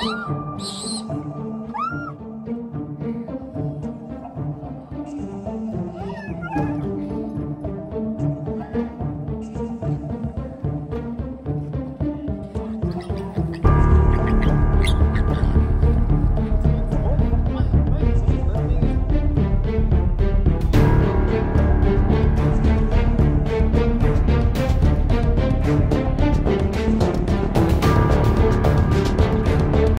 Bye.